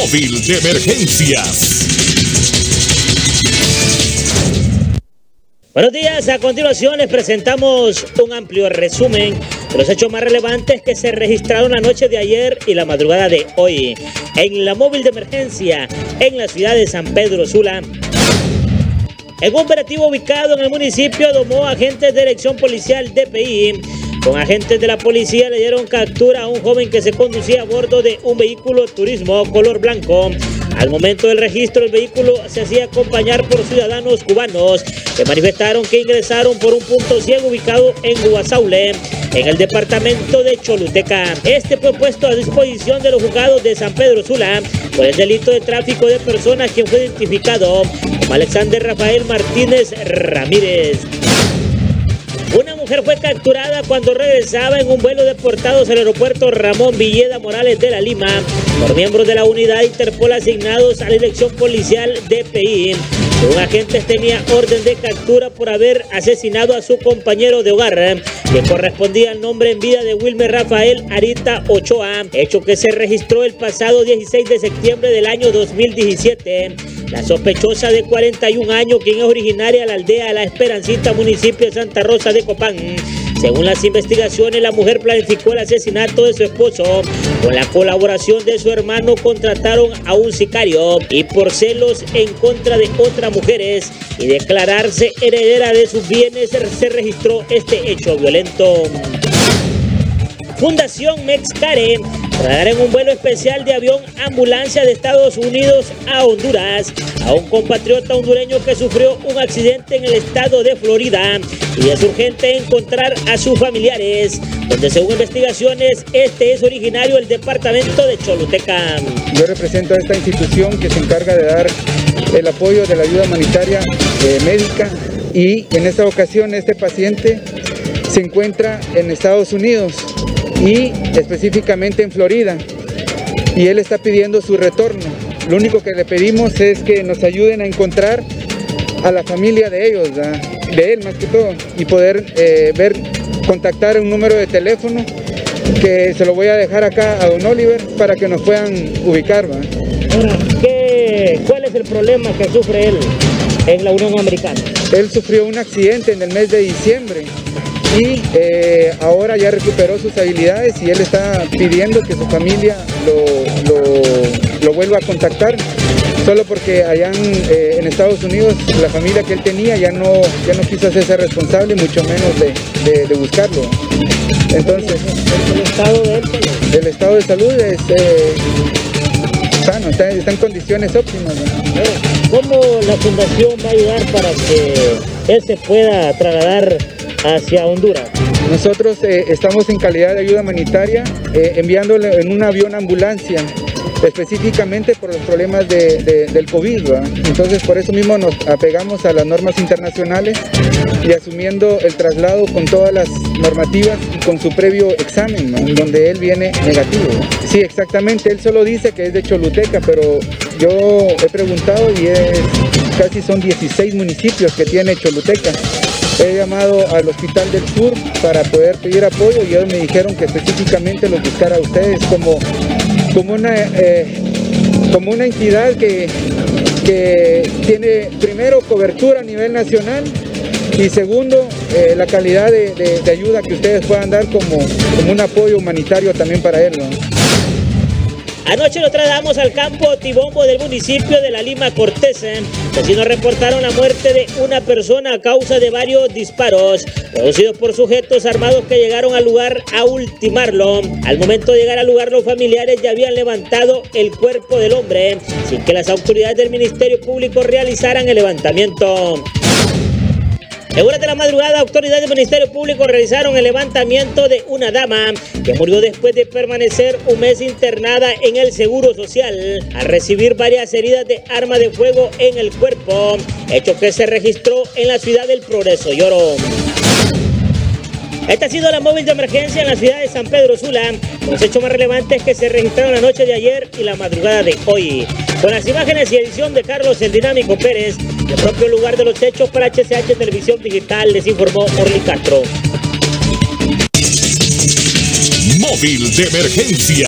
Móvil de emergencias. Buenos días, a continuación les presentamos un amplio resumen de los hechos más relevantes que se registraron la noche de ayer y la madrugada de hoy en la móvil de emergencia en la ciudad de San Pedro Sula. En un operativo ubicado en el municipio domó agentes de elección policial DPI. Con agentes de la policía le dieron captura a un joven que se conducía a bordo de un vehículo turismo color blanco. Al momento del registro, el vehículo se hacía acompañar por ciudadanos cubanos que manifestaron que ingresaron por un punto ciego ubicado en Guasaule, en el departamento de Choluteca. Este fue puesto a disposición de los juzgados de San Pedro Sula por el delito de tráfico de personas, quien fue identificado como Alexander Rafael Martínez Ramírez. Una mujer fue capturada cuando regresaba en un vuelo deportados al aeropuerto Ramón Villeda Morales de la Lima por miembros de la unidad Interpol asignados a la dirección policial DPI. Un agente tenía orden de captura por haber asesinado a su compañero de hogar, que correspondía al nombre en vida de Wilmer Rafael Arita Ochoa, hecho que se registró el pasado 16 de septiembre del año 2017. La sospechosa de 41 años, quien es originaria de la aldea La Esperancita, municipio de Santa Rosa de Copán. Según las investigaciones, la mujer planificó el asesinato de su esposo. Con la colaboración de su hermano contrataron a un sicario y por celos en contra de otras mujeres y declararse heredera de sus bienes se registró este hecho violento. Fundación Mexcare traerá en un vuelo especial de avión ambulancia de Estados Unidos a Honduras a un compatriota hondureño que sufrió un accidente en el estado de Florida y es urgente encontrar a sus familiares, donde según investigaciones este es originario del departamento de Choluteca. Yo represento a esta institución que se encarga de dar el apoyo de la ayuda humanitaria eh, médica y en esta ocasión este paciente se encuentra en Estados Unidos y específicamente en Florida. Y él está pidiendo su retorno. Lo único que le pedimos es que nos ayuden a encontrar a la familia de ellos, de él más que todo, y poder eh, ver, contactar un número de teléfono que se lo voy a dejar acá a don Oliver para que nos puedan ubicar. ¿cuál es el problema que sufre él en la Unión Americana? Él sufrió un accidente en el mes de diciembre y eh, ahora ya recuperó sus habilidades y él está pidiendo que su familia lo, vuelva a contactar solo porque allá eh, en, Estados Unidos la familia que él tenía ya no, ya no quiso hacerse responsable, mucho menos de, buscarlo. Entonces, ¿El, estado de El estado de salud es eh, sano, está, en condiciones óptimas. ¿Cómo la fundación va a ayudar para que él se pueda trasladar hacia Honduras. Nosotros eh, estamos en calidad de ayuda humanitaria eh, enviándole en un avión ambulancia específicamente por los problemas del COVID. Entonces por eso mismo nos apegamos a las normas internacionales y asumiendo el traslado con todas las normativas y con su previo examen, donde él viene negativo. Sí, exactamente, él solo dice que es de Choluteca, pero yo he preguntado y es, casi son 16 municipios que tiene Choluteca. He llamado al Hospital del Sur para poder pedir apoyo y ellos me dijeron que específicamente los buscara a ustedes como, como, una, eh, como una entidad que, que tiene primero cobertura a nivel nacional y segundo, eh, la calidad de, ayuda que ustedes puedan dar como, como un apoyo humanitario también para él. Anoche lo trasladamos al campo Tibombo del municipio de La Lima Cortés. Vecinos reportaron la muerte de una persona a causa de varios disparos producidos por sujetos armados que llegaron al lugar a ultimarlo. Al momento de llegar al lugar, los familiares ya habían levantado el cuerpo del hombre sin que las autoridades del Ministerio Público realizaran el levantamiento. En de la madrugada, autoridades del Ministerio Público realizaron el levantamiento de una dama que murió después de permanecer un mes internada en el Seguro Social al recibir varias heridas de arma de fuego en el cuerpo, hecho que se registró en la ciudad del Progreso Lloro. Esta ha sido la móvil de emergencia en la ciudad de San Pedro Sula, los hechos más relevantes que se registraron la noche de ayer y la madrugada de hoy. Con las imágenes y edición de Carlos el Dinámico Pérez, el propio lugar de los hechos para HCH Televisión Digital, les informó Orly Castro. Móvil de emergencia.